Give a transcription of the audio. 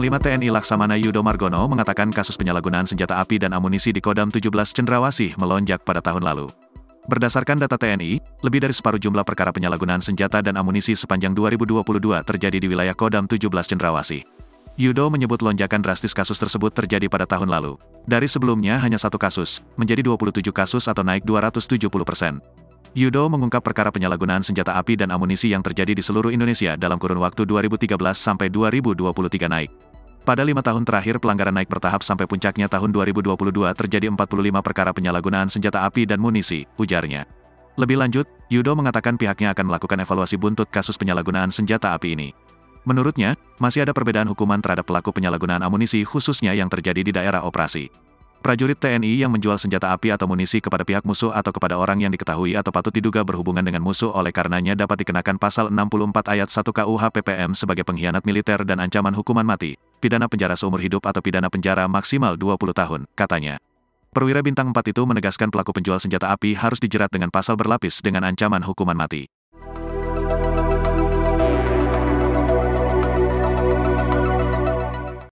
Panglima TNI Laksamana Yudo Margono mengatakan kasus penyalahgunaan senjata api dan amunisi di Kodam 17 Cendrawasih melonjak pada tahun lalu. Berdasarkan data TNI, lebih dari separuh jumlah perkara penyalahgunaan senjata dan amunisi sepanjang 2022 terjadi di wilayah Kodam 17 Cendrawasih. Yudo menyebut lonjakan drastis kasus tersebut terjadi pada tahun lalu. Dari sebelumnya hanya satu kasus, menjadi 27 kasus atau naik 270 persen. Yudo mengungkap perkara penyalahgunaan senjata api dan amunisi yang terjadi di seluruh Indonesia dalam kurun waktu 2013 sampai 2023 naik. Pada lima tahun terakhir pelanggaran naik bertahap sampai puncaknya tahun 2022 terjadi 45 perkara penyalahgunaan senjata api dan munisi, ujarnya. Lebih lanjut, Yudo mengatakan pihaknya akan melakukan evaluasi buntut kasus penyalahgunaan senjata api ini. Menurutnya, masih ada perbedaan hukuman terhadap pelaku penyalahgunaan amunisi khususnya yang terjadi di daerah operasi. Prajurit TNI yang menjual senjata api atau munisi kepada pihak musuh atau kepada orang yang diketahui atau patut diduga berhubungan dengan musuh oleh karenanya dapat dikenakan pasal 64 ayat 1 KUH PPM sebagai pengkhianat militer dan ancaman hukuman mati, pidana penjara seumur hidup atau pidana penjara maksimal 20 tahun, katanya. Perwira Bintang 4 itu menegaskan pelaku penjual senjata api harus dijerat dengan pasal berlapis dengan ancaman hukuman mati.